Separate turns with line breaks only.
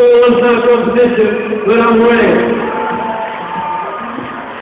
It's competition, but I'm ready.